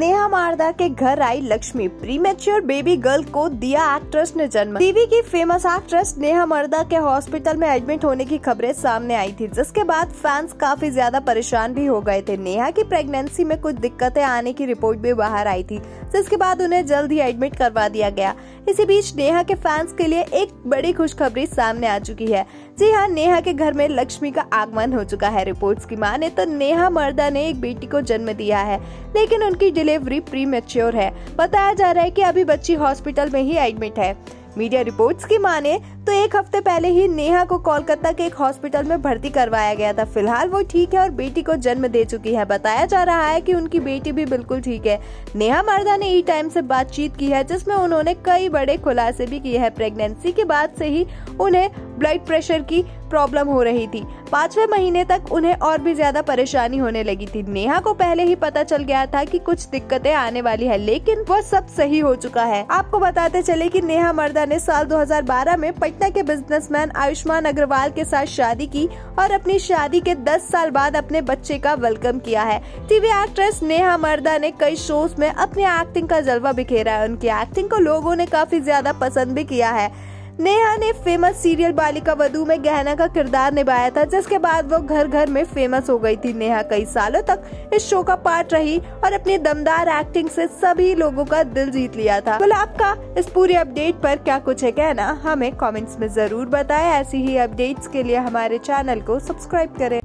नेहा मारदा के घर आई लक्ष्मी। प्रीमेच्योर बेबी गर्ल को दिया एक्ट्रेस ने जन्म। टीवी की फ़ेमस एक्ट्रेस नेहा मारदा के हॉस्पिटल में एडमिट होने की खबरें सामने आई थी, जिसके बाद फैंस काफ़ी ज़्यादा परेशान भी हो गए थे। नेहा की प्रेगनेंसी में कुछ दिक्कतें आने की रिपोर्ट भी बाहर आई थी, जिसके बाद उन्हें जल्द ही एडमिट करवा दिया गया। इसी बीच नेहा के फैंस के लिए एक बड़ी खुशखबरी सामने आ चुकी है। जी हाँ नेहा के घर में लक्ष्मी का आगमन हो चुका है। रिपोर्ट्स की माने तो नेहा मर्दा ने एक बेटी को जन्म दिया है, लेकिन उनकी डिलीवरी प्री मेच्योर है। बताया जा रहा है कि अभी बच्ची हॉस्पिटल में ही एडमिट है। मीडिया रिपोर्ट्स की माने तो एक हफ़्ते पहले ही नेहा को कोलकाता के एक हॉस्पिटल में भर्ती करवाया गया था। फ़िलहाल वो ठीक है और बेटी को जन्म दे चुकी है। बताया जा रहा है कि उनकी बेटी भी बिल्कुल ठीक है। नेहा मर्दा ने ई टाइम से बातचीत की है, जिसमें उन्होंने कई बड़े खुलासे भी किए हैं। प्रेगनेंसी के बाद से ही उन्हें ब्लड प्रेशर की प्रॉब्लम हो रही थी। पांचवे महीने तक उन्हें और भी ज़्यादा परेशानी होने लगी थी। नेहा को पहले ही पता चल गया था कि कुछ दिक्कतें आने वाली है, लेकिन वह सब सही हो चुका है। आपको बताते चले कि नेहा मर्दा ने साल 2012 में पटना के बिजनेसमैन आयुष्मान अग्रवाल के साथ शादी की और अपनी शादी के 10 साल बाद अपने बच्चे का वेलकम किया है। टीवी एक्ट्रेस नेहा मर्दा ने कई शोज़ में अपनी एक्टिंग का जलवा बिखेरा है। उनकी एक्टिंग को लोगों ने काफ़ी ज़्यादा पसंद भी किया है। नेहा ने फ़ेमस सीरियल बालिका वधु में गहना का किरदार निभाया था, जिसके बाद वो घर घर में फ़ेमस हो गई थी। नेहा कई सालों तक इस शो का पार्ट रही और अपनी दमदार एक्टिंग से सभी लोगों का दिल जीत लिया था। तो आपका इस पूरी अपडेट पर क्या कुछ है कहना? हमें कमेंट्स में ज़रूर बताएँ। ऐसी ही अपडेट्स के लिए हमारे चैनल को सब्सक्राइब करें।